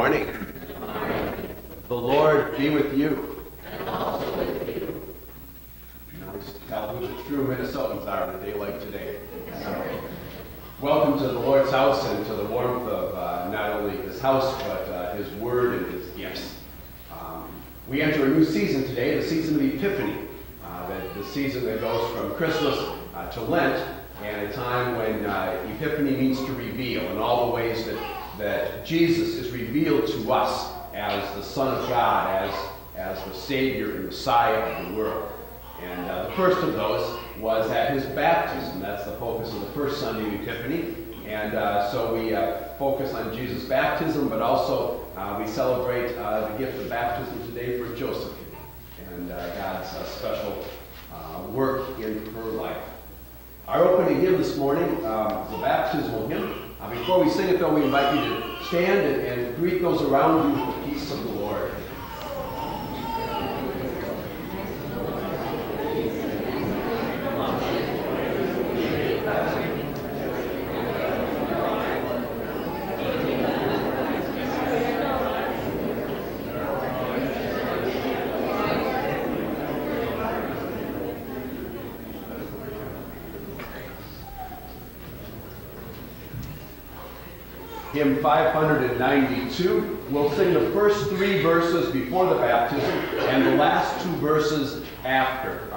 morning. hymn 592. We'll sing the first three verses before the baptism and the last two verses after.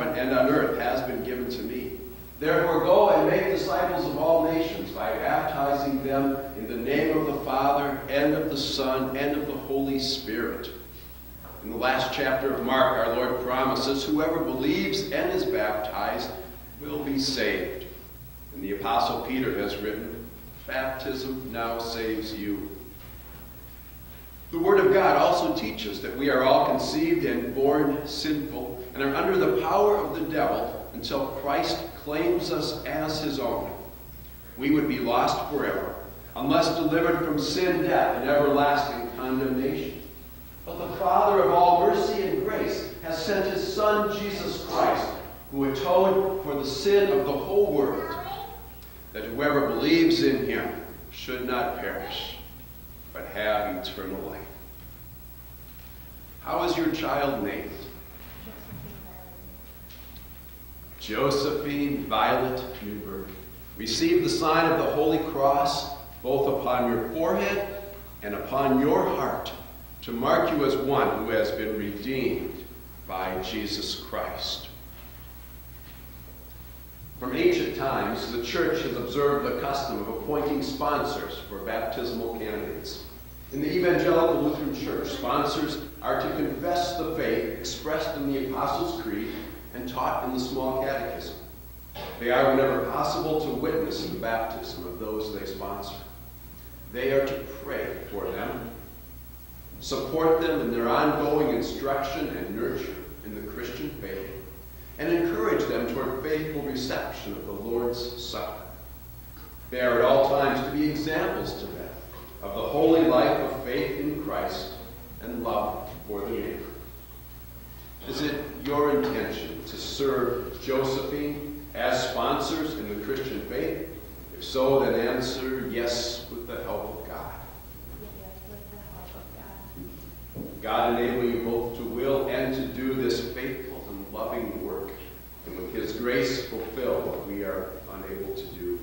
heaven and on earth has been given to me. Therefore go and make disciples of all nations by baptizing them in the name of the Father and of the Son and of the Holy Spirit. In the last chapter of Mark, our Lord promises, whoever believes and is baptized will be saved. And the Apostle Peter has written, baptism now saves you. The Word of God also teaches that we are all conceived and born sinful and are under the power of the devil until Christ claims us as his own. We would be lost forever unless delivered from sin, death, and everlasting condemnation. But the Father of all mercy and grace has sent his Son, Jesus Christ, who atoned for the sin of the whole world, that whoever believes in him should not perish, but have eternal life. How is your child named? Josephine Violet Newberg. Receive the sign of the Holy Cross both upon your forehead and upon your heart to mark you as one who has been redeemed by Jesus Christ. From ancient times, the church has observed the custom of appointing sponsors for baptismal candidates. In the Evangelical Lutheran Church, sponsors are to confess the faith expressed in the Apostles' Creed and taught in the Small Catechism. They are, whenever possible, to witness the baptism of those they sponsor. They are to pray for them, support them in their ongoing instruction and nurture in the Christian faith, and encourage them toward faithful reception of the Lord's Supper. They are at all times to be examples to them of the holy life of faith in Christ and love for the neighbor. Is it your intention to serve Josephine as sponsors in the Christian faith? If so, then answer yes with the help of God. Yes, with the help of God. God enable you both to will and to do this faithful and loving work, and with His grace fulfill what we are unable to do.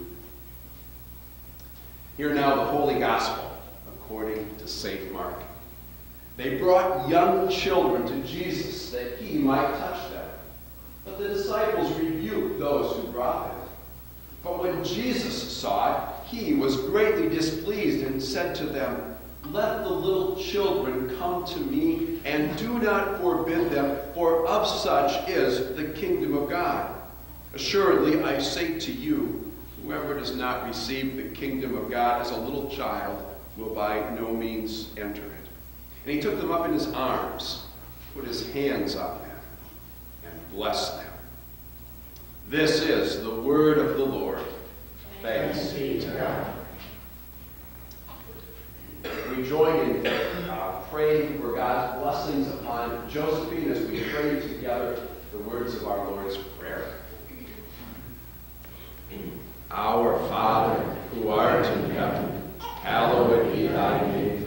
Hear now the Holy Gospel according to St. Mark. They brought young children to Jesus that he might touch them. But the disciples rebuked those who brought them. But when Jesus saw it, he was greatly displeased and said to them, Let the little children come to me, and do not forbid them, for of such is the kingdom of God. Assuredly, I say to you, whoever does not receive the kingdom of God as a little child will by no means enter it. And he took them up in his arms, put his hands on them, and blessed them. This is the word of the Lord. Thanks be to God. We join in uh, praying for God's blessings upon Josephine as we pray together the words of our Lord's Prayer. Our Father, who art in heaven, hallowed be thy name.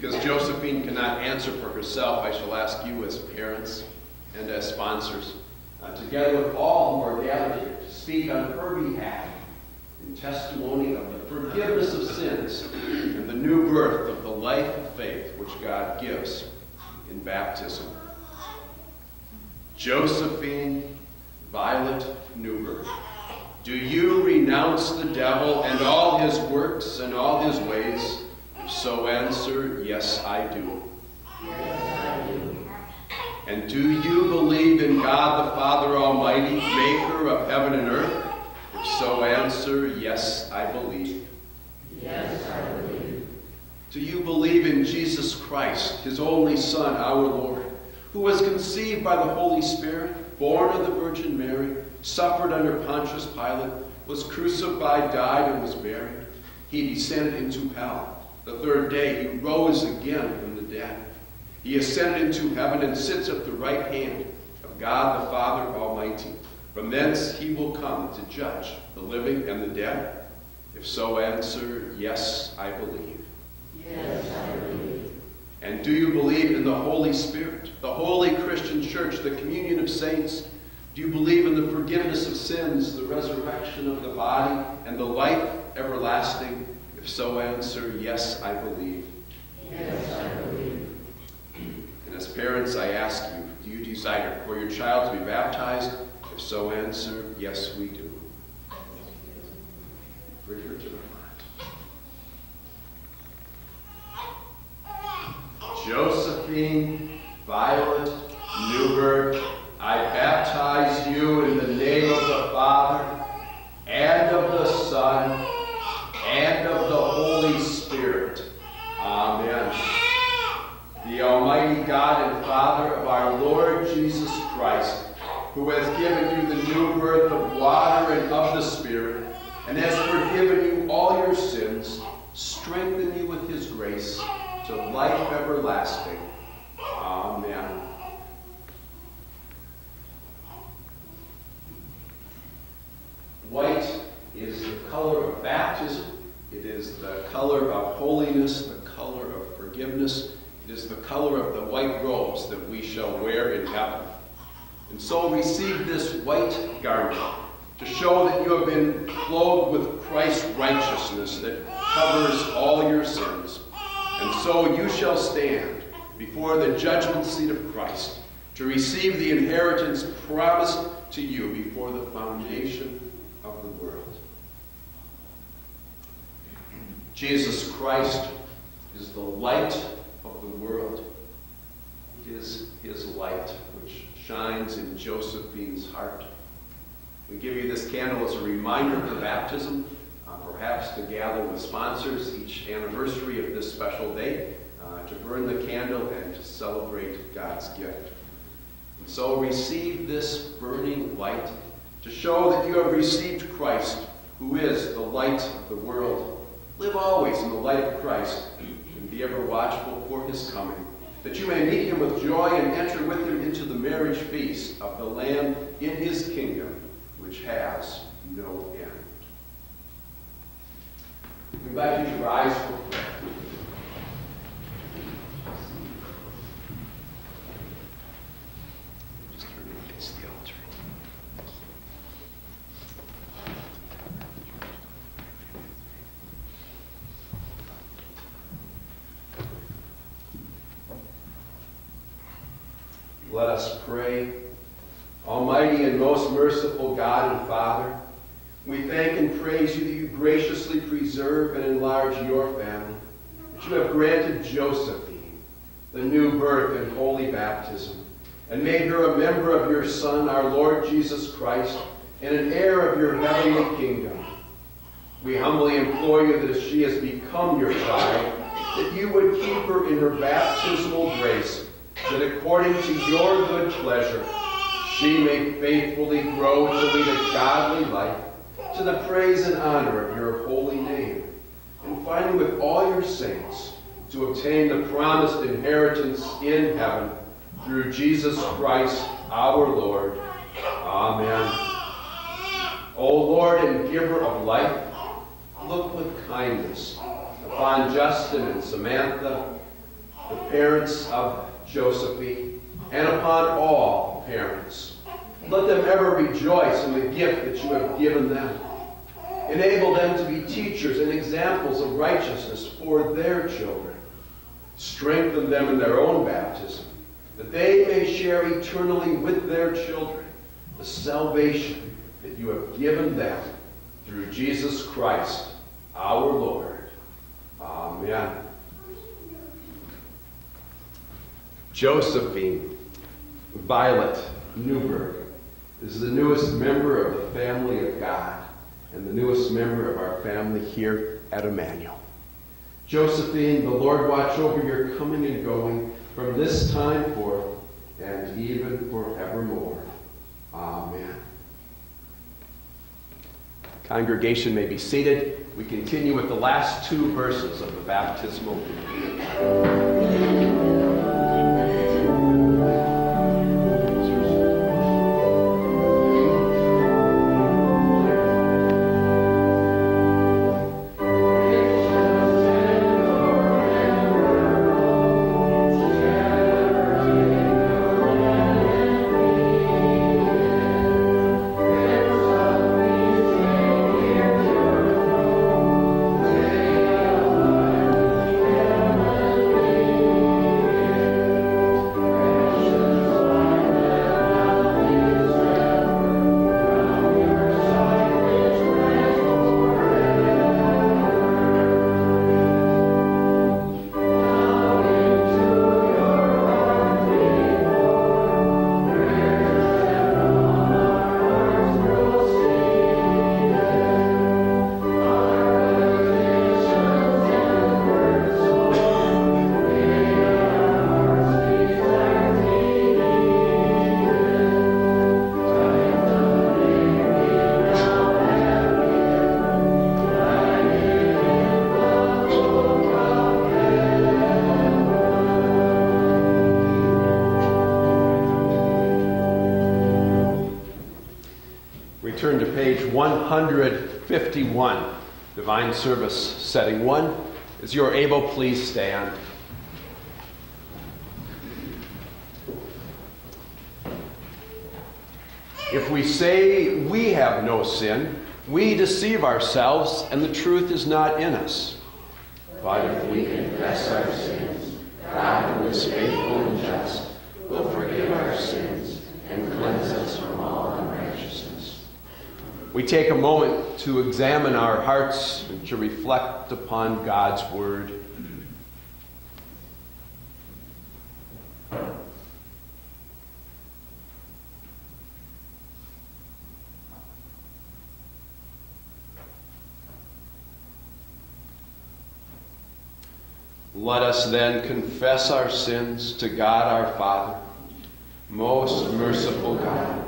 Because Josephine cannot answer for herself, I shall ask you as parents and as sponsors, uh, together with all who are gathered here, to speak on her behalf in testimony of the forgiveness of sins and the new birth of the life of faith which God gives in baptism. Josephine Violet Newberg, do you renounce the devil and all his works and all his ways? So answer, yes, I do. Yes, I do. And do you believe in God the Father Almighty, maker of heaven and earth? If so, answer, yes, I believe. Yes, I believe. Do you believe in Jesus Christ, his only Son, our Lord, who was conceived by the Holy Spirit, born of the Virgin Mary, suffered under Pontius Pilate, was crucified, died, and was buried? He descended into hell. The third day he rose again from the dead. He ascended into heaven and sits at the right hand of God the Father Almighty. From thence he will come to judge the living and the dead. If so, answer, yes, I believe. Yes, I believe. And do you believe in the Holy Spirit, the holy Christian church, the communion of saints? Do you believe in the forgiveness of sins, the resurrection of the body, and the life everlasting? So, answer, yes, I believe. Yes, I believe. And as parents, I ask you, do you desire for your child to be baptized? If so, answer, yes, we do. Bring her to the front. Josephine Violet Newberg, I baptize you in the name of the Father, and of the Son, and of the Holy Spirit. Amen. The Almighty God and Father of our Lord Jesus Christ, who has given you the new birth of water and of the Spirit, and has forgiven you all your sins, strengthen you with his grace to life everlasting. Amen. White is the color of baptism. It is the color of holiness, color of forgiveness. It is the color of the white robes that we shall wear in heaven. And so receive this white garment to show that you have been clothed with Christ's righteousness that covers all your sins. And so you shall stand before the judgment seat of Christ to receive the inheritance promised to you before the foundation of the world. Jesus Christ is the light of the world. It is his light which shines in Josephine's heart. We give you this candle as a reminder of the baptism, uh, perhaps to gather with sponsors each anniversary of this special day, uh, to burn the candle and to celebrate God's gift. And so receive this burning light to show that you have received Christ, who is the light of the world. Live always in the light of Christ be ever watchful for his coming, that you may meet him with joy and enter with him into the marriage feast of the Lamb in his kingdom, which has no end. We invite you to rise for prayer. Just turn and face the altar. Let us pray. Almighty and most merciful God and Father, we thank and praise you that you graciously preserve and enlarge your family, that you have granted Josephine the new birth and holy baptism, and made her a member of your Son, our Lord Jesus Christ, and an heir of your heavenly kingdom. We humbly implore you that as she has become your child, that you would keep her in her baptismal grace, that according to your good pleasure, she may faithfully grow to lead a godly life to the praise and honor of your holy name, and finally with all your saints to obtain the promised inheritance in heaven through Jesus Christ our Lord. Amen. O Lord and giver of life, look with kindness upon Justin and Samantha, the parents of Josephine, and upon all parents. Let them ever rejoice in the gift that you have given them. Enable them to be teachers and examples of righteousness for their children. Strengthen them in their own baptism, that they may share eternally with their children the salvation that you have given them through Jesus Christ, our Lord. Amen. Josephine Violet Newberg is the newest member of the family of God and the newest member of our family here at Immanuel. Josephine, the Lord watch over your coming and going from this time forth and even forevermore. Amen. Congregation may be seated. We continue with the last two verses of the baptismal 151, Divine Service, setting one. As you're able, please stand. If we say we have no sin, we deceive ourselves and the truth is not in us. But if we confess our sins, God, who is faithful and just, will forgive our sins and cleanse us from all unrighteousness. We take a moment to examine our hearts and to reflect upon God's Word. Let us then confess our sins to God our Father. Most merciful God,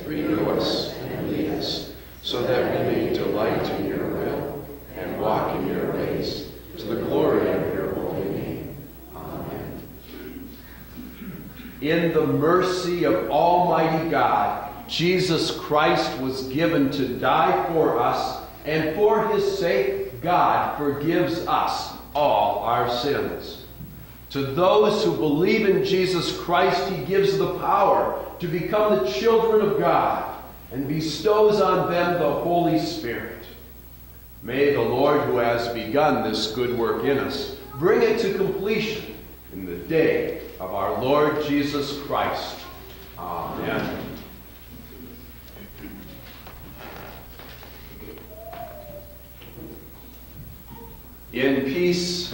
renew us, and lead us, so that we may delight in your will and walk in your ways, to the glory of your holy name. Amen. In the mercy of Almighty God, Jesus Christ was given to die for us, and for his sake, God forgives us all our sins. To those who believe in Jesus Christ, he gives the power to become the children of God and bestows on them the Holy Spirit. May the Lord, who has begun this good work in us, bring it to completion in the day of our Lord Jesus Christ. Amen. In peace,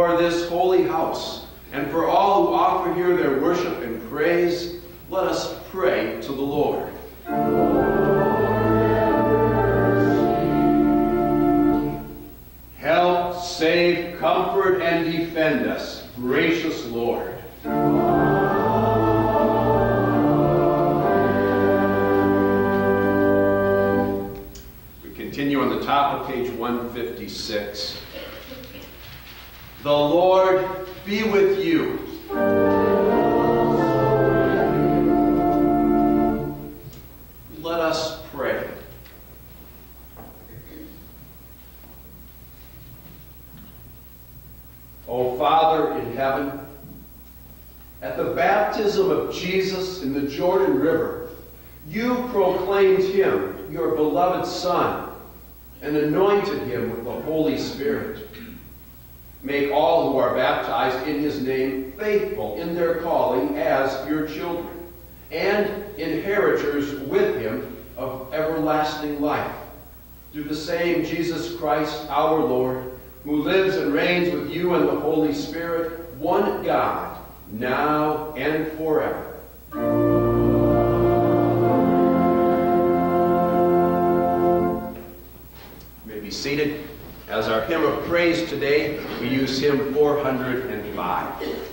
For this holy house, and for all who offer here their worship and praise, let us pray to the Lord. Help, save, comfort, and defend us, gracious Lord. We continue on the top of page 156. The Lord be with you. Let us pray. O Father in heaven, at the baptism of Jesus in the Jordan River, you proclaimed him your beloved Son and anointed him with the Holy Spirit. Make all who are baptized in his name faithful in their calling as your children, and inheritors with him of everlasting life. Through the same Jesus Christ our Lord, who lives and reigns with you and the Holy Spirit, one God, now and forever. You may be seated. As our hymn of praise today, we use hymn 405.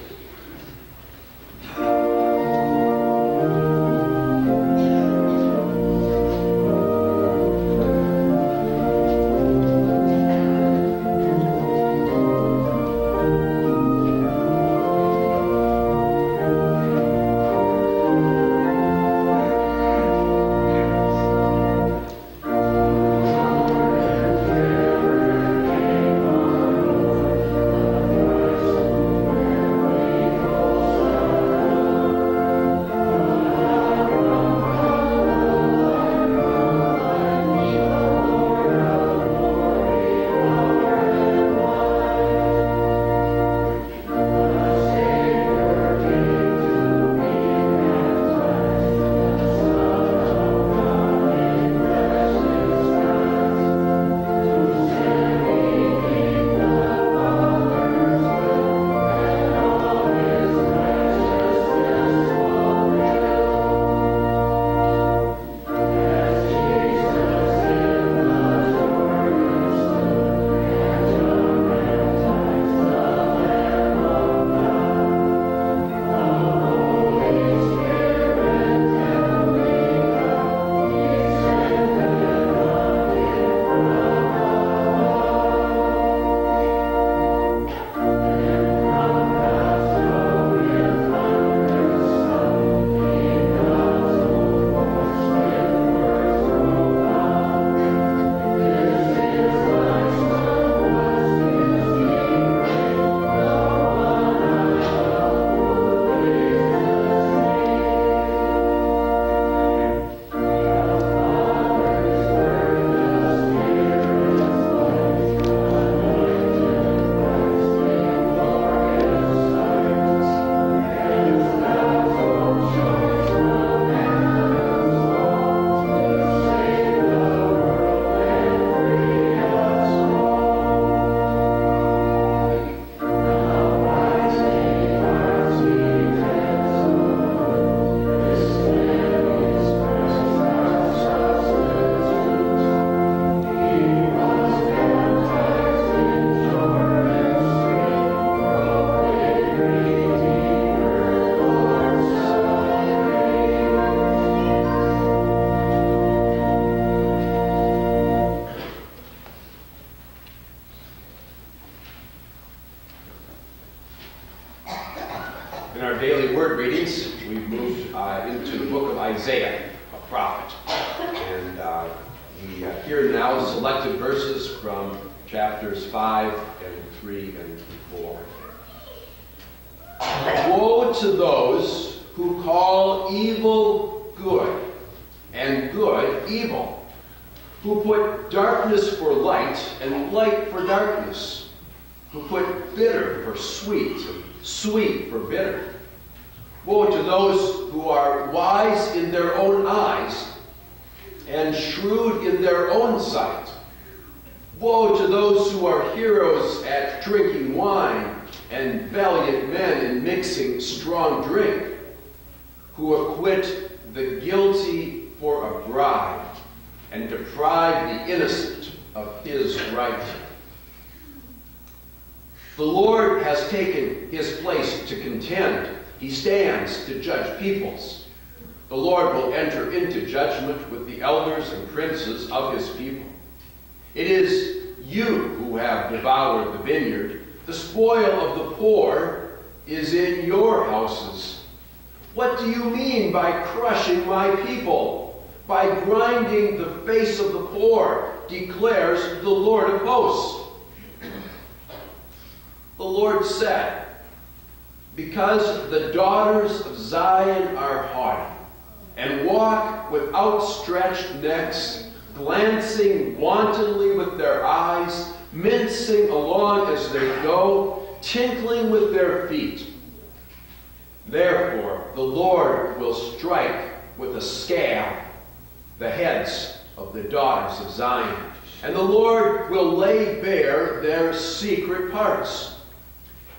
And the Lord will lay bare their secret parts.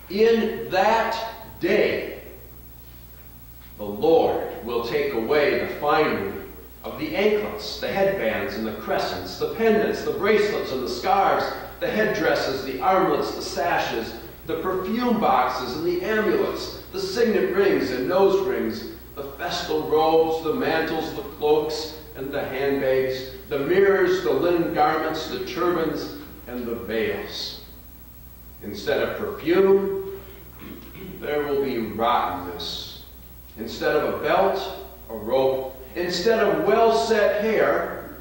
In that day, the Lord will take away the finery of the anklets, the headbands and the crescents, the pendants, the bracelets and the scarves, the headdresses, the armlets, the sashes, the perfume boxes and the amulets, the signet rings and nose rings, the festal robes, the mantles, the cloaks, and the handbags, the mirrors, the linen garments, the turbans, and the veils. Instead of perfume, there will be rottenness. Instead of a belt, a rope. Instead of well set hair,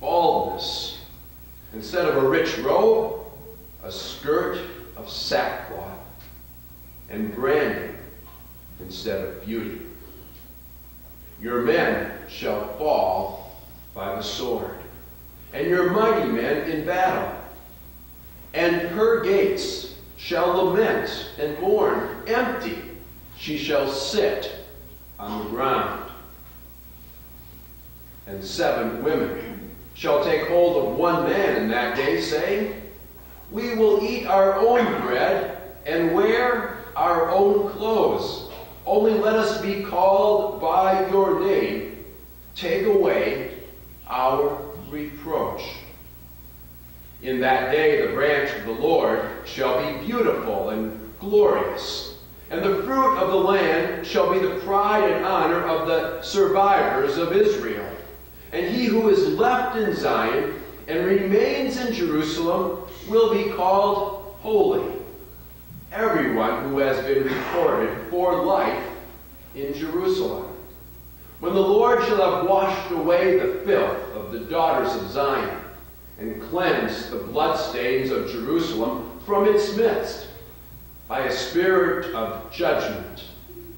baldness. Instead of a rich robe, a skirt of sackcloth. And branding instead of beauty. Your men shall fall by the sword, and your mighty men in battle. And her gates shall lament and mourn, empty she shall sit on the ground. And seven women shall take hold of one man in that day, saying, We will eat our own bread and wear our own clothes. Only let us be called by your name. Take away our reproach. In that day, the branch of the Lord shall be beautiful and glorious, and the fruit of the land shall be the pride and honor of the survivors of Israel. And he who is left in Zion and remains in Jerusalem will be called holy. Everyone who has been recorded for life in Jerusalem. When the Lord shall have washed away the filth of the daughters of Zion, and cleansed the bloodstains of Jerusalem from its midst, by a spirit of judgment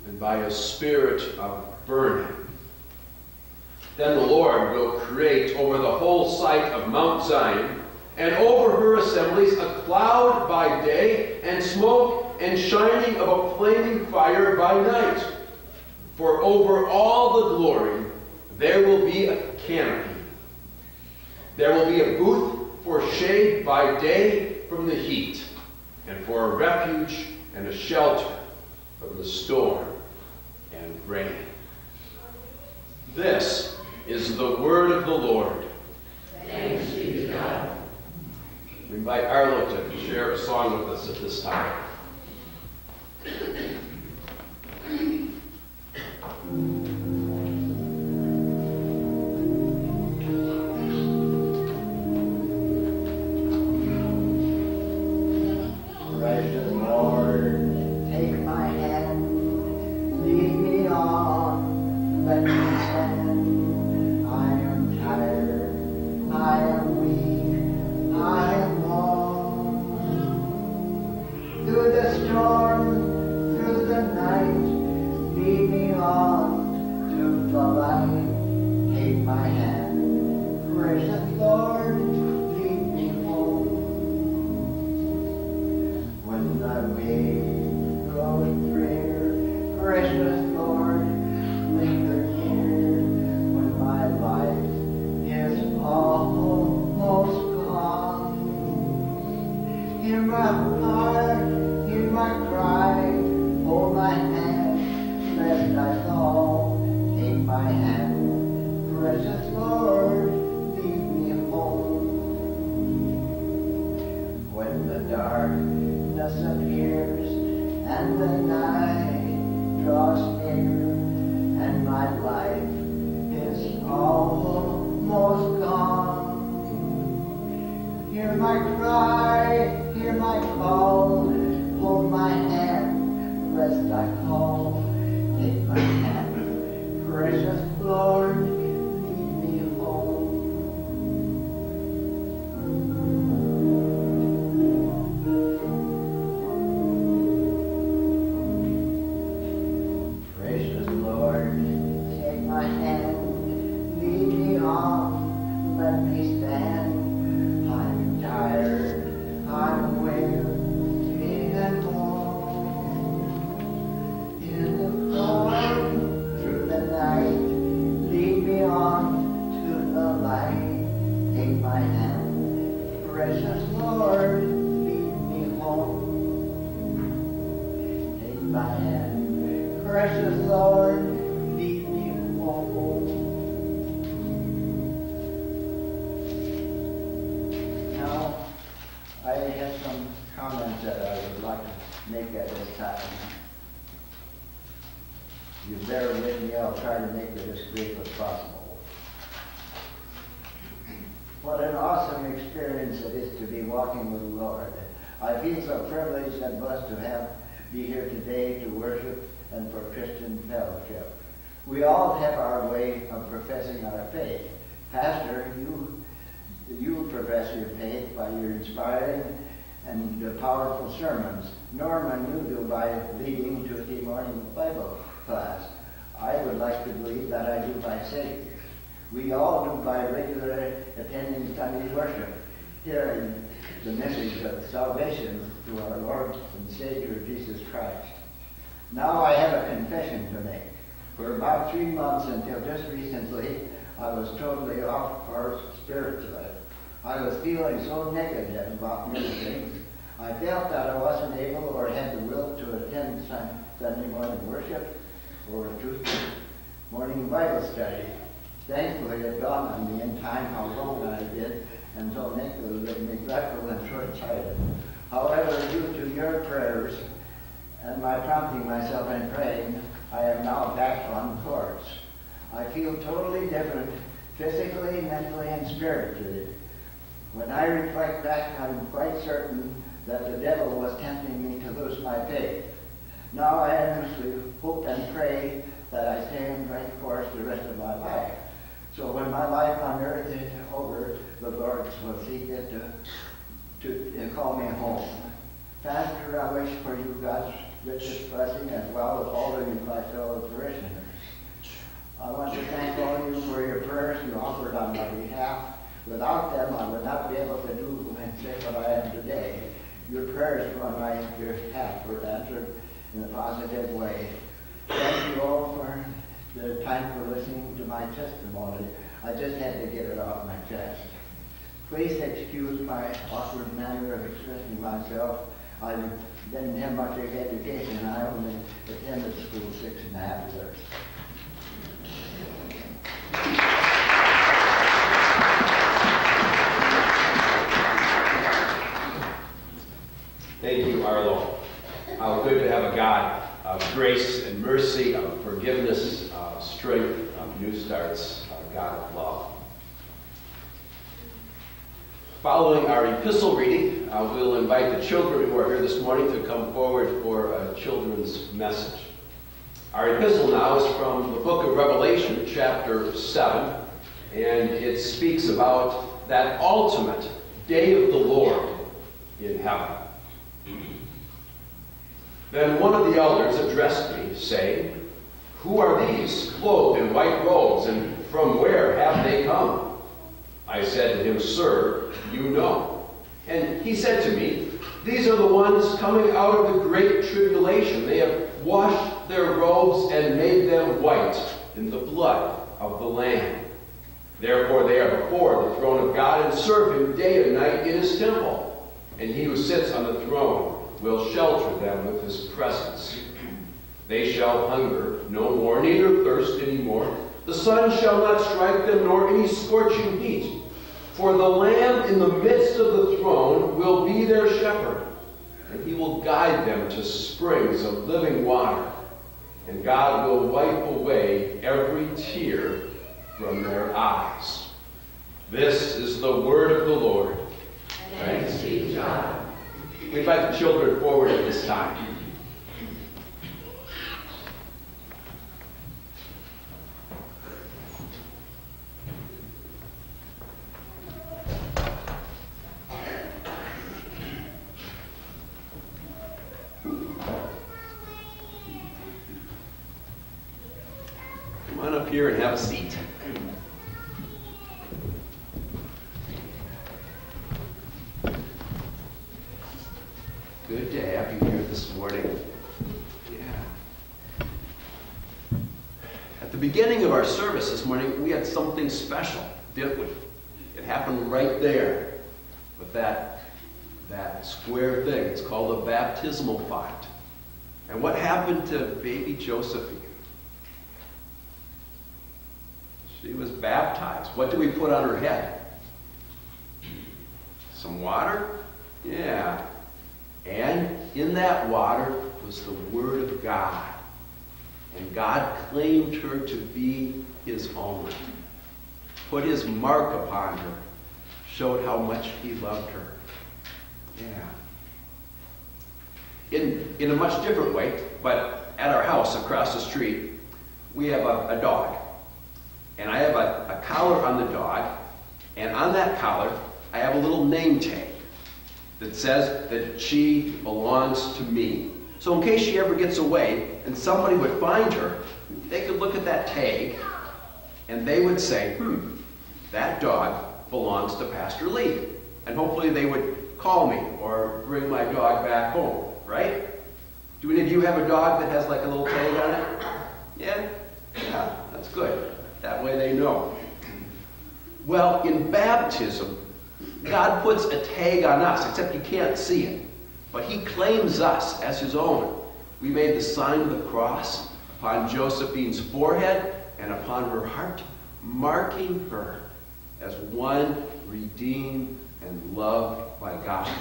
and by a spirit of burning. Then the Lord will create over the whole site of Mount Zion and over her assemblies a cloud by day and smoke and shining of a flaming fire by night. For over all the glory there will be a canopy. There will be a booth for shade by day from the heat, and for a refuge and a shelter from the storm and rain. This is the word of the Lord. Thanks be to God. We invite Arlo to share a song with us at this time. My precious Lord, lead me home. Now, I have some comments that I would like to make at this time. You bear with me, I'll try to make it as brief as possible. What an awesome experience it is to be walking with the Lord. I feel so privileged and blessed to have be here today to worship and for Christian fellowship. We all have our way of professing our faith. Pastor, you you profess your faith by your inspiring and powerful sermons. Norman, you do by leading to the morning Bible class. I would like to believe that I do by Savior. We all do by regular attending Sunday worship, hearing the message of salvation through our Lord and Savior Jesus Christ. Now I have a confession to make. For about three months until just recently, I was totally off course spiritually. I was feeling so negative about many things. I felt that I wasn't able or had the will to attend Sunday morning worship or Tuesday morning Bible study. Thankfully, it dawned on me in time how wrong I did, and so neglectful neglectful and short-sighted. However, due to your prayers and my prompting myself in praying, I am now back on course. I feel totally different physically, mentally, and spiritually. When I reflect back, I'm quite certain that the devil was tempting me to lose my faith. Now I earnestly hope and pray that I stay on right course the rest of my life. So when my life on earth is over, the Lord will see fit to, to, call me home. Pastor, I wish for you God's richest blessing as well as all of you, my fellow parishioners. I want to thank all of you for your prayers you offered on my behalf. Without them, I would not be able to do and say what I am today. Your prayers on my behalf were answered in a positive way. Thank you all for the time for listening to my testimony. I just had to get it off my chest. Please excuse my awkward manner of expressing myself. I didn't have much education. I only attended school six and a half years. Thank you, Arlo. How good to have a God of grace and mercy, of forgiveness, of strength, of new starts, a God of love. Following our epistle reading, uh, we'll invite the children who are here this morning to come forward for a children's message. Our epistle now is from the book of Revelation, chapter 7, and it speaks about that ultimate day of the Lord in heaven. Then one of the elders addressed me, saying, Who are these, clothed in white robes, and from where have they come? I said to him, Sir, you know. And he said to me, These are the ones coming out of the great tribulation. They have washed their robes and made them white in the blood of the Lamb. Therefore they are before the throne of God and serve him day and night in his temple. And he who sits on the throne will shelter them with his presence. They shall hunger no more, neither thirst any more. The sun shall not strike them, nor any scorching heat. For the Lamb in the midst of the throne will be their shepherd, and he will guide them to springs of living water. And God will wipe away every tear from their eyes. This is the word of the Lord. Thanks be to God. We invite the children forward at this time. She was baptized. What do we put on her head? Some water? Yeah. And in that water was the Word of God. And God claimed her to be his own. Put his mark upon her. Showed how much he loved her. Yeah. In, in a much different way, but at our house across the street, we have a, a dog. And I have a, a collar on the dog, and on that collar, I have a little name tag that says that she belongs to me. So in case she ever gets away and somebody would find her, they could look at that tag and they would say, hmm, that dog belongs to Pastor Lee. And hopefully they would call me or bring my dog back home, right? Do any of you have a dog that has like a little tag on it? Yeah? Yeah, that's good. That way they know. Well, in baptism, God puts a tag on us, except you can't see it. But he claims us as his own. We made the sign of the cross upon Josephine's forehead and upon her heart, marking her as one redeemed and loved by God.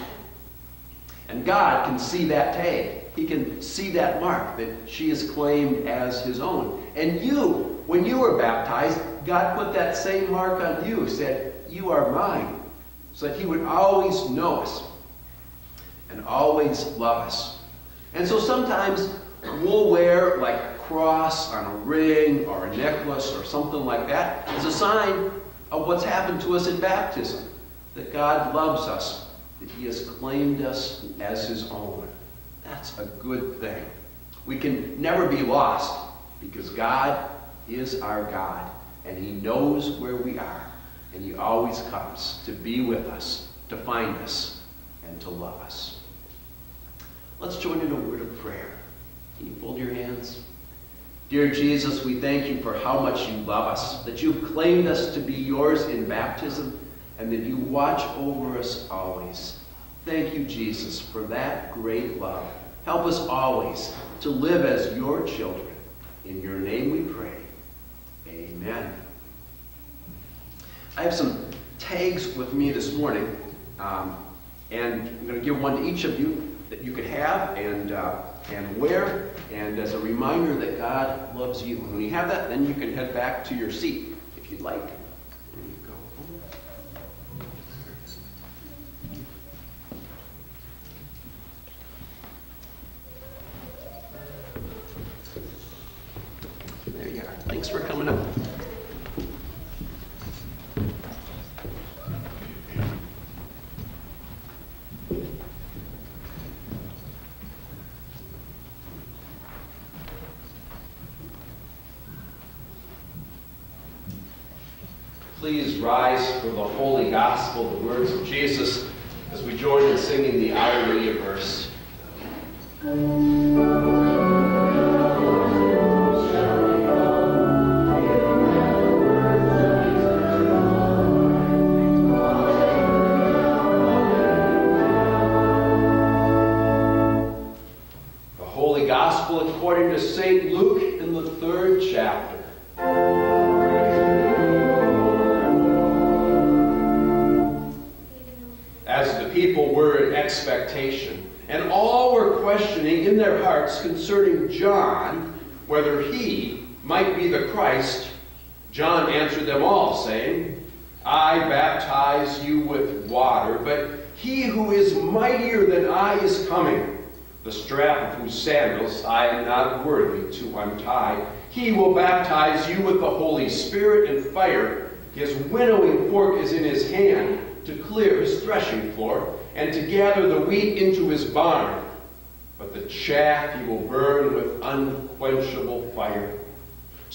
And God can see that tag. He can see that mark that she is claimed as his own. And you, when you were baptized, God put that same mark on you, said, You are mine so that he would always know us and always love us. And so sometimes we'll wear like a cross on a ring or a necklace or something like that as a sign of what's happened to us in baptism, that God loves us, that he has claimed us as his own. That's a good thing. We can never be lost because God is our God and he knows where we are. And he always comes to be with us, to find us, and to love us. Let's join in a word of prayer. Can you fold your hands? Dear Jesus, we thank you for how much you love us, that you've claimed us to be yours in baptism, and that you watch over us always. Thank you, Jesus, for that great love. Help us always to live as your children. In your name we pray. Amen. I have some tags with me this morning, um, and I'm going to give one to each of you that you could have and, uh, and wear, and as a reminder that God loves you. And when you have that, then you can head back to your seat if you'd like. Words of Jesus,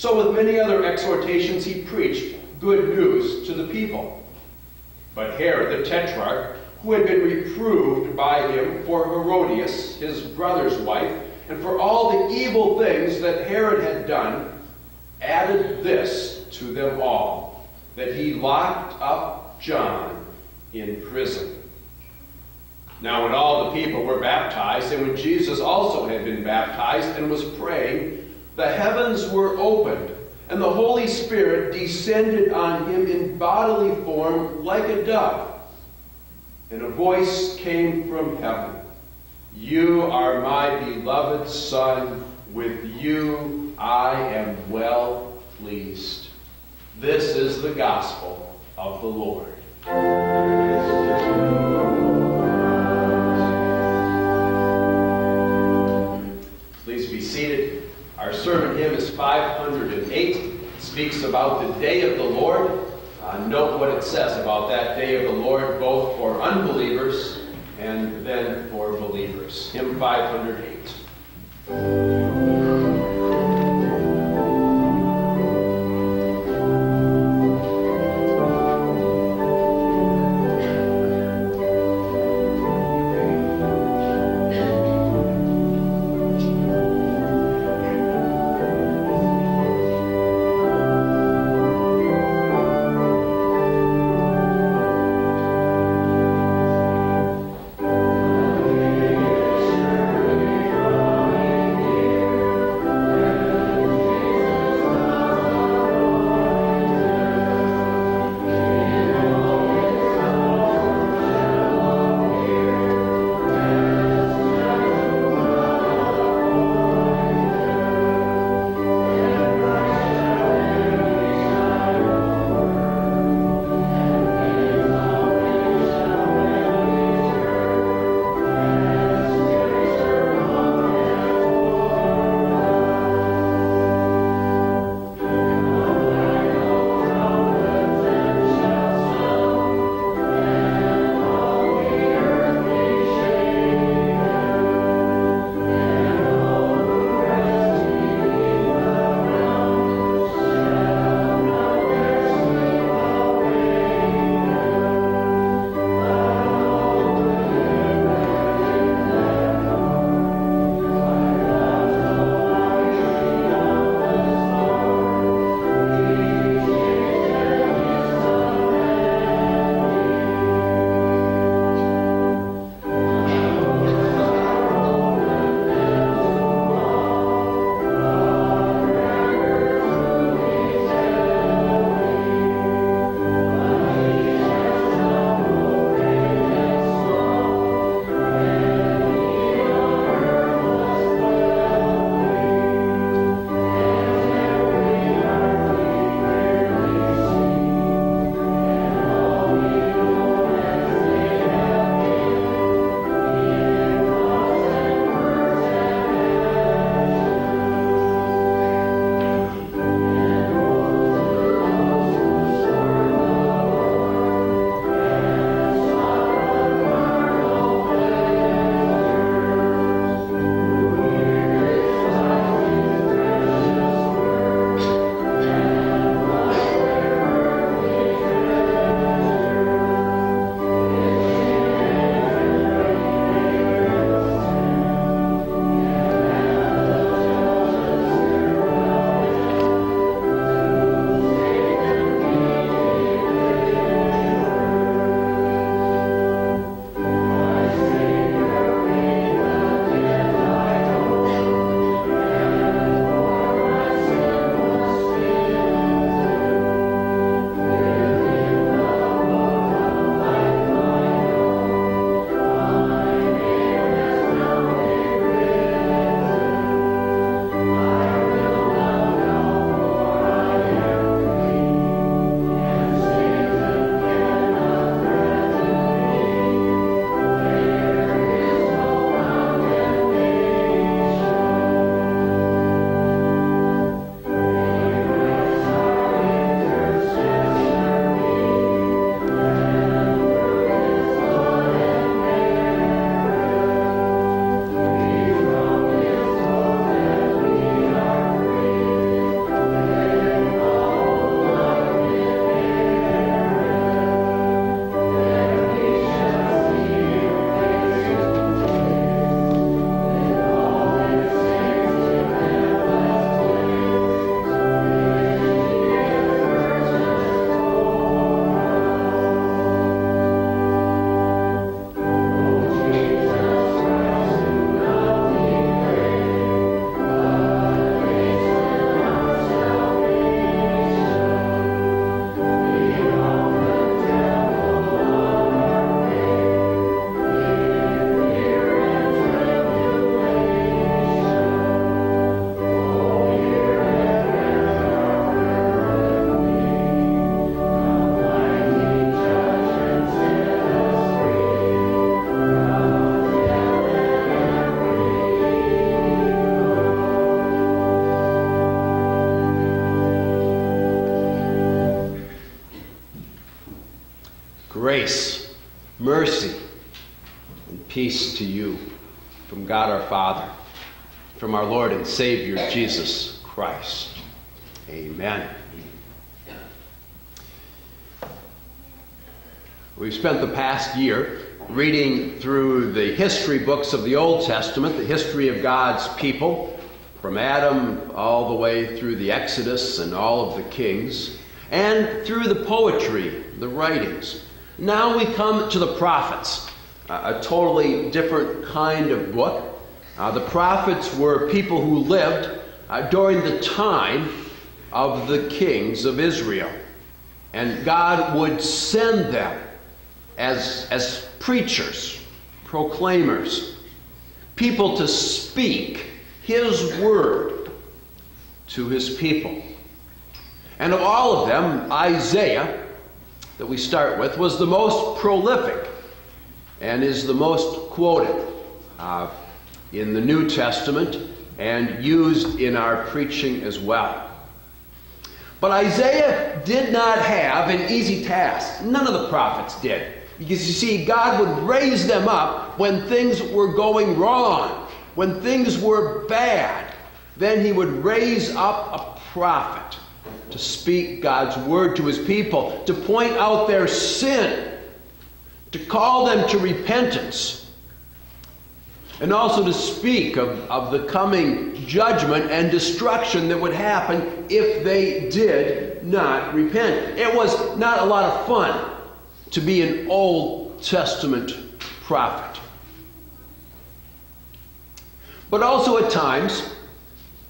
So, with many other exhortations, he preached good news to the people. But Herod the Tetrarch, who had been reproved by him for Herodias, his brother's wife, and for all the evil things that Herod had done, added this to them all that he locked up John in prison. Now, when all the people were baptized, and when Jesus also had been baptized and was praying, the heavens were opened, and the Holy Spirit descended on him in bodily form like a dove. And a voice came from heaven You are my beloved Son, with you I am well pleased. This is the gospel of the Lord. Sermon hymn is 508. It speaks about the day of the Lord. Uh, note what it says about that day of the Lord, both for unbelievers and then for believers. Hymn 508. Lord and Savior Jesus Christ. Amen. We've spent the past year reading through the history books of the Old Testament, the history of God's people, from Adam all the way through the Exodus and all of the kings, and through the poetry, the writings. Now we come to the prophets, a totally different kind of book. Uh, the prophets were people who lived uh, during the time of the kings of Israel. And God would send them as, as preachers, proclaimers, people to speak His word to His people. And of all of them, Isaiah, that we start with, was the most prolific and is the most quoted uh, in the New Testament and used in our preaching as well. But Isaiah did not have an easy task. None of the prophets did. Because you see, God would raise them up when things were going wrong, when things were bad. Then he would raise up a prophet to speak God's word to his people, to point out their sin, to call them to repentance, and also to speak of, of the coming judgment and destruction that would happen if they did not repent. It was not a lot of fun to be an Old Testament prophet. But also at times,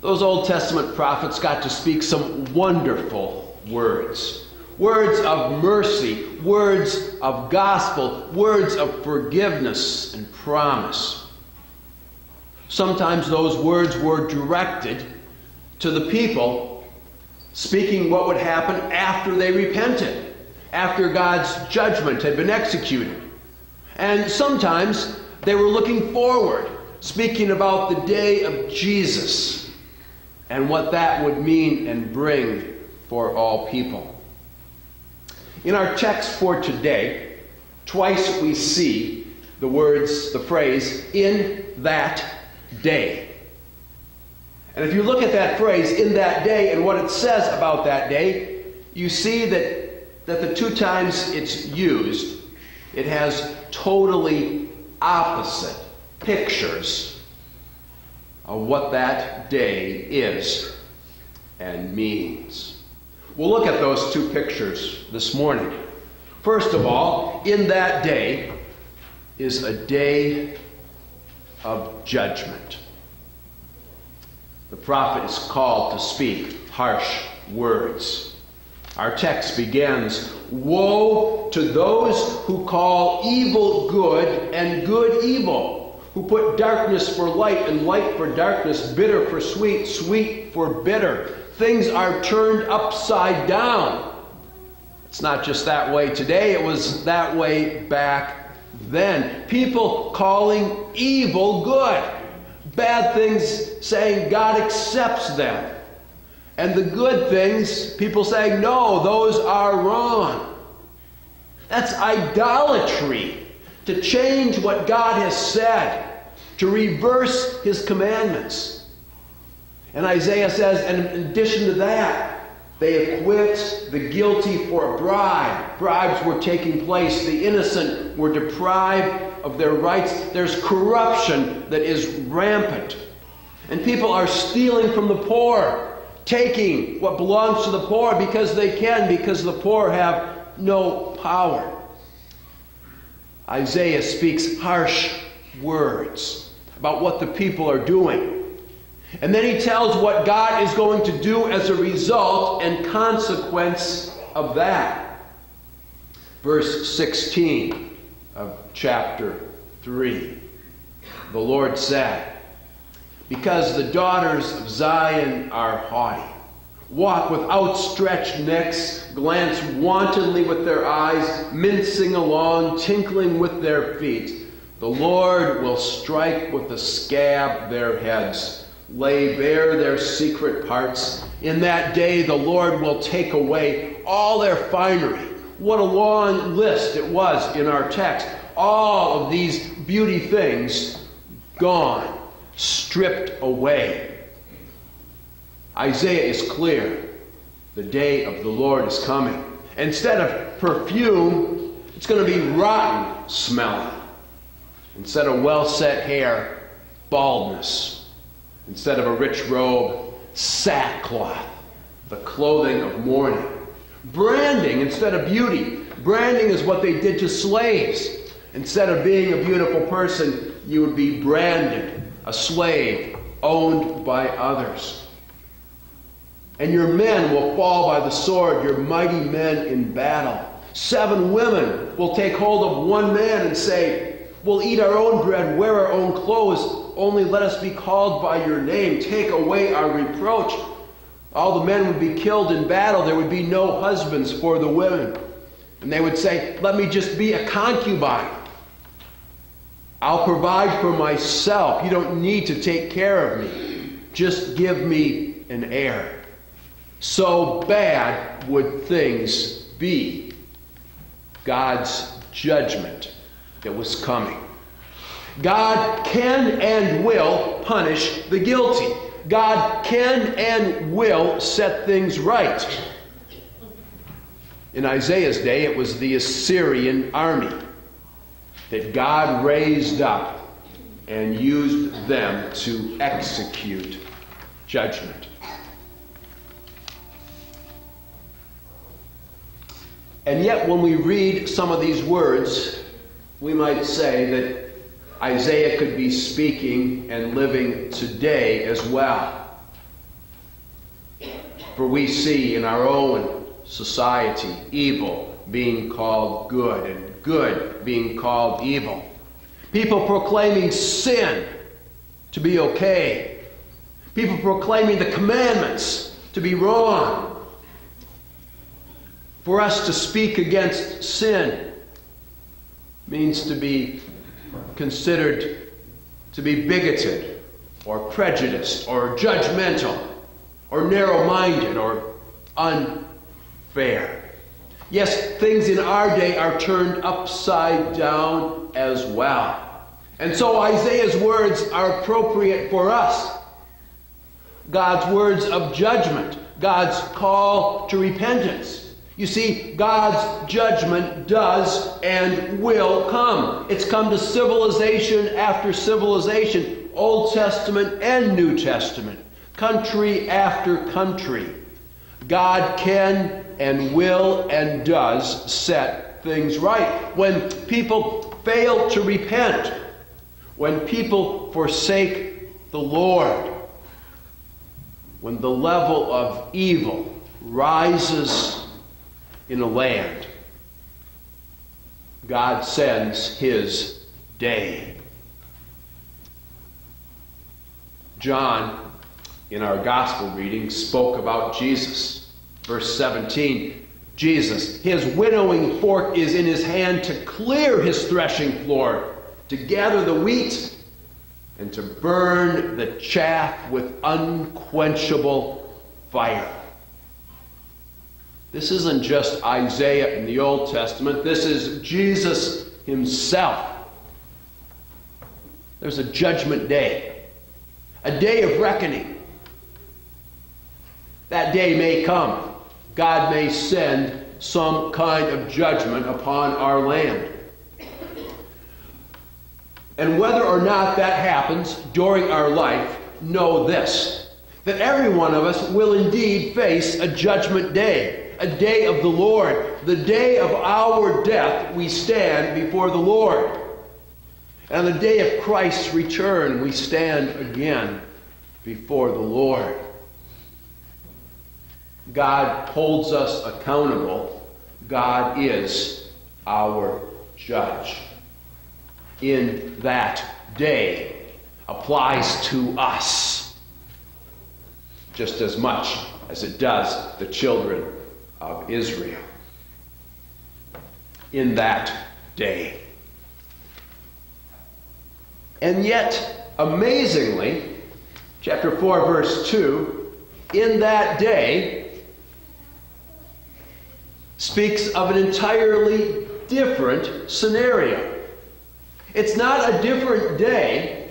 those Old Testament prophets got to speak some wonderful words. Words of mercy, words of gospel, words of forgiveness and promise. Sometimes those words were directed to the people, speaking what would happen after they repented, after God's judgment had been executed. And sometimes they were looking forward, speaking about the day of Jesus and what that would mean and bring for all people. In our text for today, twice we see the words, the phrase, in that day. And if you look at that phrase, in that day, and what it says about that day, you see that, that the two times it's used, it has totally opposite pictures of what that day is and means. We'll look at those two pictures this morning. First of all, in that day is a day of judgment. The prophet is called to speak harsh words. Our text begins Woe to those who call evil good and good evil, who put darkness for light and light for darkness, bitter for sweet, sweet for bitter. Things are turned upside down. It's not just that way today, it was that way back then. People calling evil good. Bad things saying God accepts them. And the good things, people saying, no, those are wrong. That's idolatry. To change what God has said, to reverse his commandments. And Isaiah says, and in addition to that, they acquit the guilty for a bribe. Bribes were taking place. The innocent were deprived of their rights. There's corruption that is rampant. And people are stealing from the poor, taking what belongs to the poor because they can, because the poor have no power. Isaiah speaks harsh words about what the people are doing. And then he tells what God is going to do as a result and consequence of that. Verse 16 of chapter 3. The Lord said, Because the daughters of Zion are haughty, walk with outstretched necks, glance wantonly with their eyes, mincing along, tinkling with their feet, the Lord will strike with the scab their heads lay bare their secret parts. In that day, the Lord will take away all their finery, what a long list it was in our text. All of these beauty things gone, stripped away. Isaiah is clear. The day of the Lord is coming. Instead of perfume, it's going to be rotten smelling. Instead of well set hair, baldness. Instead of a rich robe, sackcloth, the clothing of mourning. Branding instead of beauty. Branding is what they did to slaves. Instead of being a beautiful person, you would be branded, a slave, owned by others. And your men will fall by the sword, your mighty men in battle. Seven women will take hold of one man and say, We'll eat our own bread, wear our own clothes, only let us be called by your name. Take away our reproach. All the men would be killed in battle. There would be no husbands for the women. And they would say, Let me just be a concubine. I'll provide for myself. You don't need to take care of me. Just give me an heir. So bad would things be. God's judgment that was coming. God can and will punish the guilty. God can and will set things right. In Isaiah's day, it was the Assyrian army that God raised up and used them to execute judgment. And yet, when we read some of these words, we might say that Isaiah could be speaking and living today as well. For we see in our own society evil being called good and good being called evil. People proclaiming sin to be okay. People proclaiming the commandments to be wrong. For us to speak against sin means to be considered to be bigoted or prejudiced or judgmental or narrow minded or unfair. Yes, things in our day are turned upside down as well. And so Isaiah's words are appropriate for us. God's words of judgment, God's call to repentance. You see, God's judgment does and will come. It's come to civilization after civilization, Old Testament and New Testament, country after country. God can and will and does set things right. When people fail to repent, when people forsake the Lord, when the level of evil rises in a land, God sends his day. John, in our gospel reading, spoke about Jesus. Verse 17 Jesus, his winnowing fork is in his hand to clear his threshing floor, to gather the wheat, and to burn the chaff with unquenchable fire. This isn't just Isaiah in the Old Testament, this is Jesus himself. There's a judgment day, a day of reckoning. That day may come. God may send some kind of judgment upon our land. And whether or not that happens during our life, know this that every one of us will indeed face a judgment day a day of the Lord. The day of our death, we stand before the Lord. And the day of Christ's return, we stand again before the Lord. God holds us accountable. God is our judge. In that day applies to us just as much as it does the children of Israel in that day. And yet, amazingly, chapter 4, verse 2, in that day, speaks of an entirely different scenario. It's not a different day,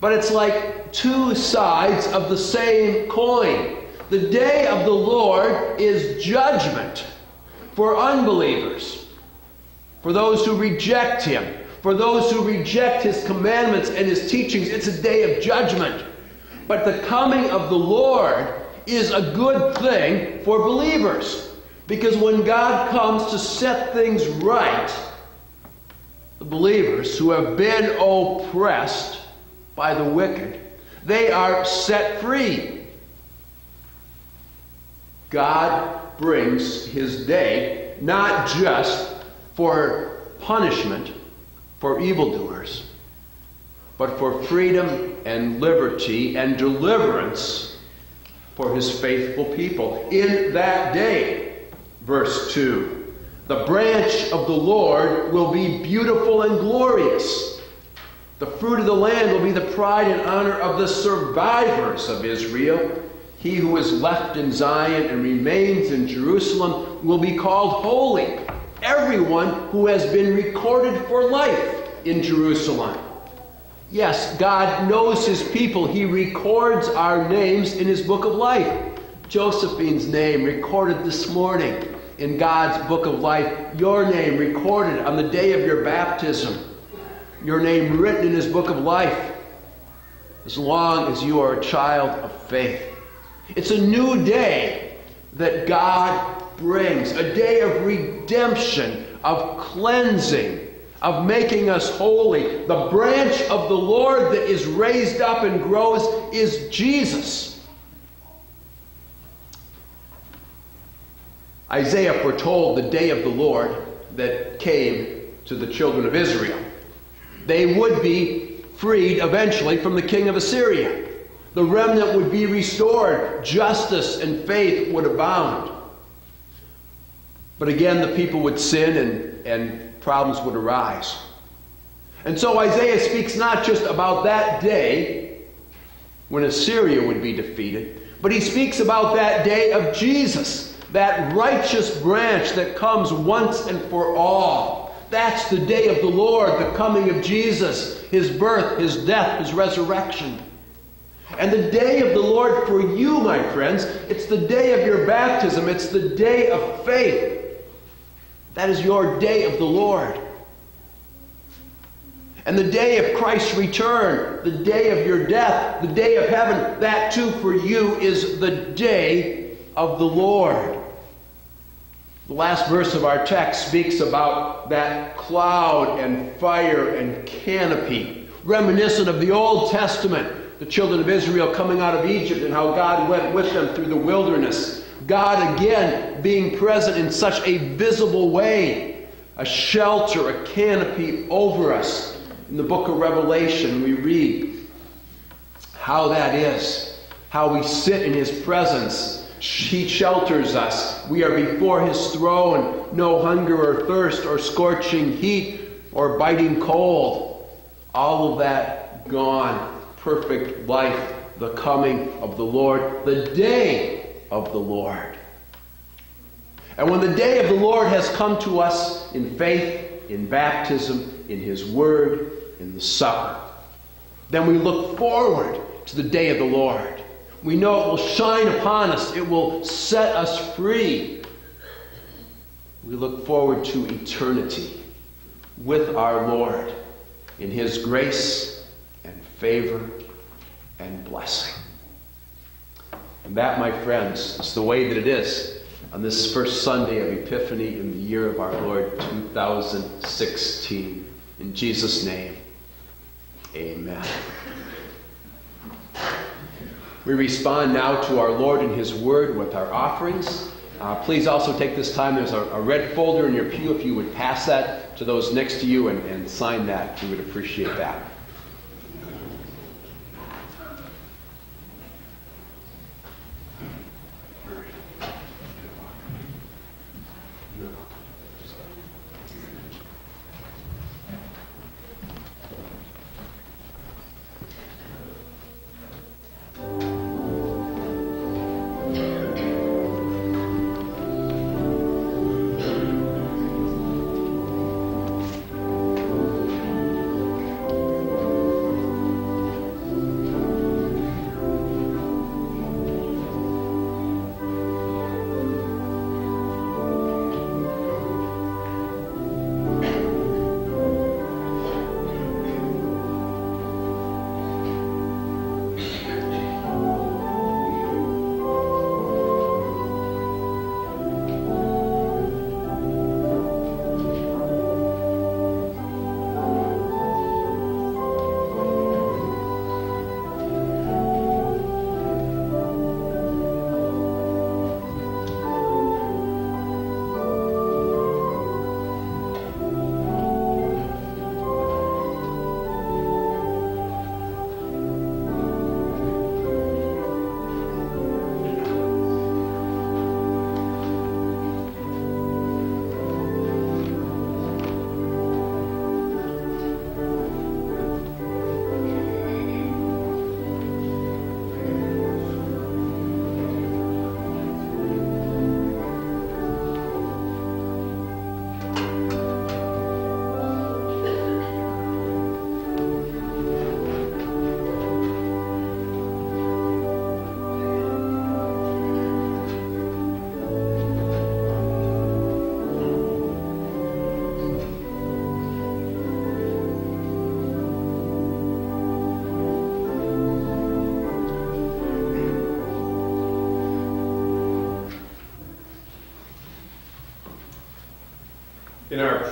but it's like two sides of the same coin. The day of the Lord is judgment for unbelievers, for those who reject Him, for those who reject His commandments and His teachings. It's a day of judgment. But the coming of the Lord is a good thing for believers. Because when God comes to set things right, the believers who have been oppressed by the wicked, they are set free. God brings his day not just for punishment for evildoers, but for freedom and liberty and deliverance for his faithful people. In that day, verse 2, the branch of the Lord will be beautiful and glorious. The fruit of the land will be the pride and honor of the survivors of Israel. He who is left in Zion and remains in Jerusalem will be called holy. Everyone who has been recorded for life in Jerusalem. Yes, God knows his people. He records our names in his book of life. Josephine's name recorded this morning in God's book of life. Your name recorded on the day of your baptism. Your name written in his book of life as long as you are a child of faith. It's a new day that God brings, a day of redemption, of cleansing, of making us holy. The branch of the Lord that is raised up and grows is Jesus. Isaiah foretold the day of the Lord that came to the children of Israel. They would be freed eventually from the king of Assyria. The remnant would be restored. Justice and faith would abound. But again, the people would sin and, and problems would arise. And so Isaiah speaks not just about that day when Assyria would be defeated, but he speaks about that day of Jesus, that righteous branch that comes once and for all. That's the day of the Lord, the coming of Jesus, his birth, his death, his resurrection. And the day of the Lord for you, my friends, it's the day of your baptism, it's the day of faith. That is your day of the Lord. And the day of Christ's return, the day of your death, the day of heaven, that too for you is the day of the Lord. The last verse of our text speaks about that cloud and fire and canopy, reminiscent of the Old Testament the children of Israel coming out of Egypt and how God went with them through the wilderness. God again being present in such a visible way, a shelter, a canopy over us. In the book of Revelation, we read how that is, how we sit in His presence. He shelters us. We are before His throne, no hunger or thirst or scorching heat or biting cold. All of that gone perfect life, the coming of the Lord, the day of the Lord. And when the day of the Lord has come to us in faith, in baptism, in His Word, in the supper, then we look forward to the day of the Lord. We know it will shine upon us, it will set us free. We look forward to eternity with our Lord in His grace favor and blessing. And that, my friends, is the way that it is on this first Sunday of Epiphany in the year of our Lord 2016. In Jesus' name, amen. We respond now to our Lord and His Word with our offerings. Uh, please also take this time. There's a, a, red folder in your pew. If you would pass that to those next to you and, and sign that, we would appreciate that.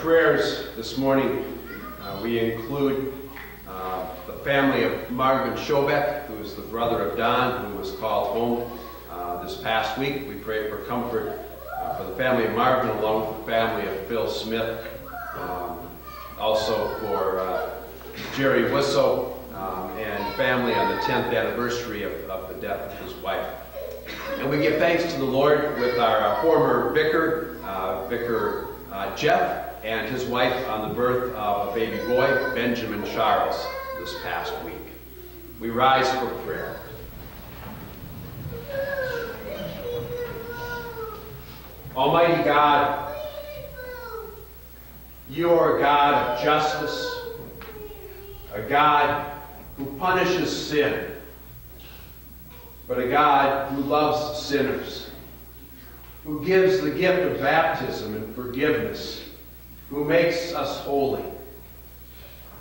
Prayers this morning, uh, we include uh, the family of Marvin Schobeck, who is the brother of Don, who was called home uh, this past week. We pray for comfort uh, for the family of Marvin, along with the family of Phil Smith. Um, also for uh, Jerry Wisso um, and family on the 10th anniversary of, of the death of his wife. And we give thanks to the Lord with our former vicar, uh, Vicar uh, Jeff and his wife on the birth of a baby boy, Benjamin Charles, this past week. We rise for prayer. Almighty God, you are a God of justice, a God who punishes sin, but a God who loves sinners who gives the gift of baptism and forgiveness, who makes us holy.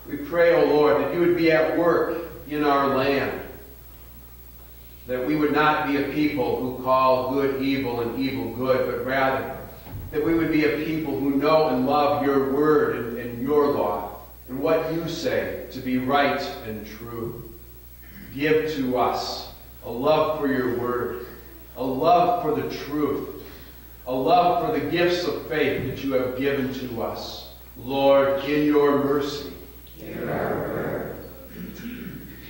We pray, O oh Lord, that you would be at work in our land, that we would not be a people who call good evil and evil good, but rather that we would be a people who know and love your word and, and your law and what you say to be right and true. Give to us a love for your word, a love for the truth, a love for the gifts of faith that you have given to us. Lord, in your mercy.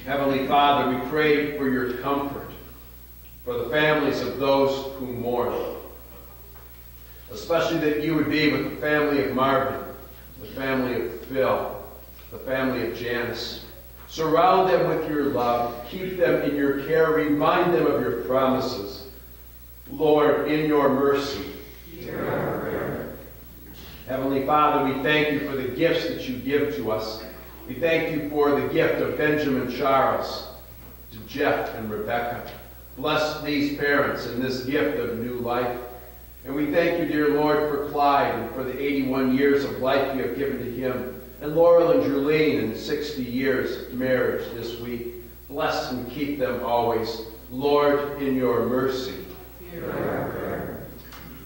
Heavenly Father, we pray for your comfort, for the families of those who mourn. Especially that you would be with the family of Marvin, the family of Phil, the family of Janice. Surround them with your love. Keep them in your care. Remind them of your promises. Lord, in your mercy. Heavenly Father, we thank you for the gifts that you give to us. We thank you for the gift of Benjamin Charles, to Jeff and Rebecca. Bless these parents in this gift of new life. And we thank you, dear Lord, for Clyde and for the 81 years of life you have given to him. And Laurel and Julene and 60 years of marriage this week. Bless and keep them always. Lord, in your mercy.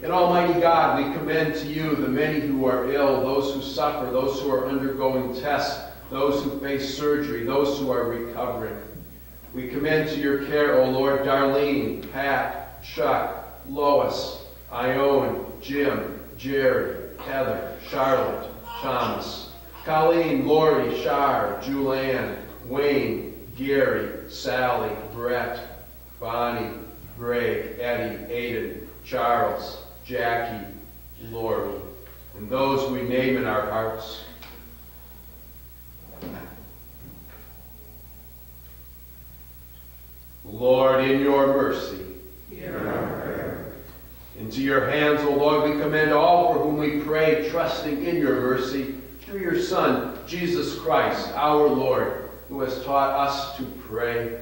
And Almighty God, we commend to you the many who are ill, those who suffer, those who are undergoing tests, those who face surgery, those who are recovering. We commend to your care, O Lord, Darlene, Pat, Chuck, Lois, Ione, Jim, Jerry, Heather, Charlotte, Thomas, Colleen, Lori, Shar, Julianne, Wayne, Gary, Sally, Brett, Bonnie, Greg, Eddie, Aiden, Charles, Jackie, Lori, and those we name in our hearts. Lord, in your mercy, into your hands, O Lord, we commend all for whom we pray, trusting in your mercy, through your Son, Jesus Christ, our Lord, who has taught us to pray,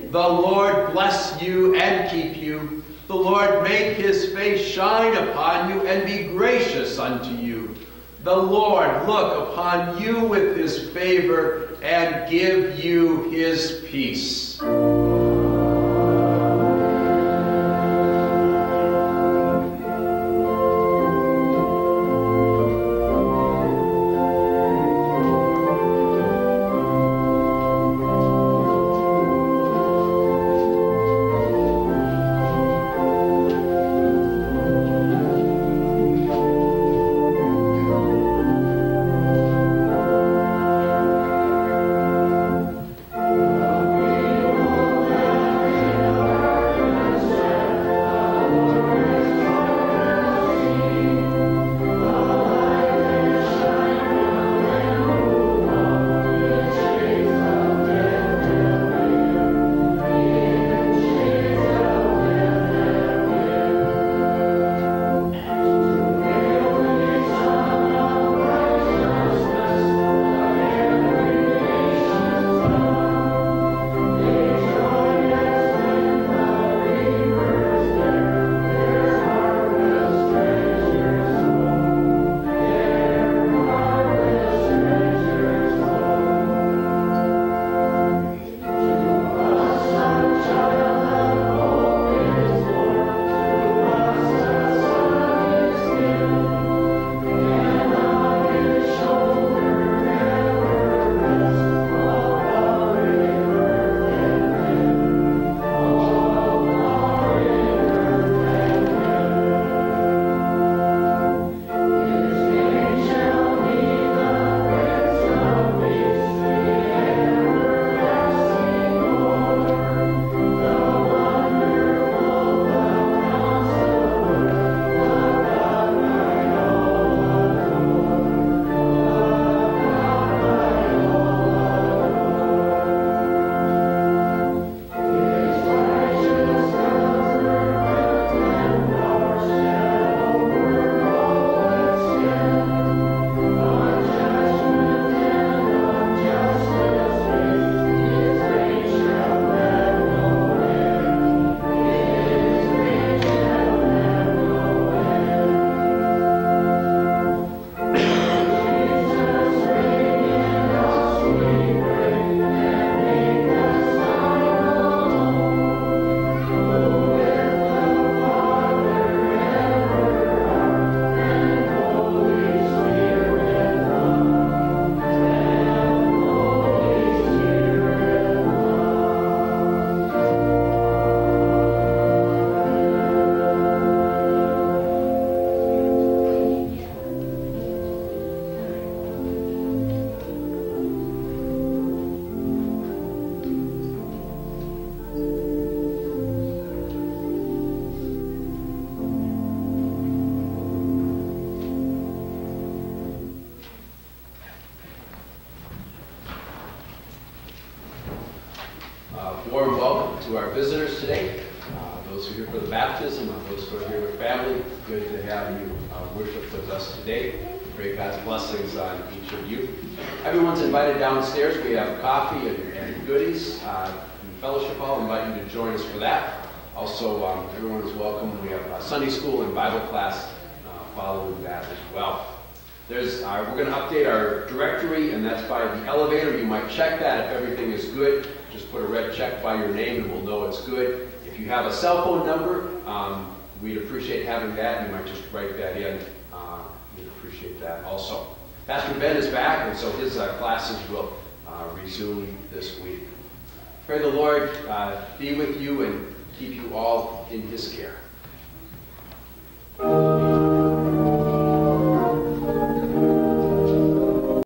The Lord bless you and keep you. The Lord make his face shine upon you and be gracious unto you. The Lord look upon you with his favor and give you his peace.